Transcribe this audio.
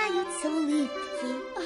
грають солитки.